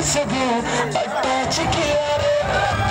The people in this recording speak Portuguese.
conseguiu a parte que era.